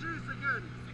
shoes again.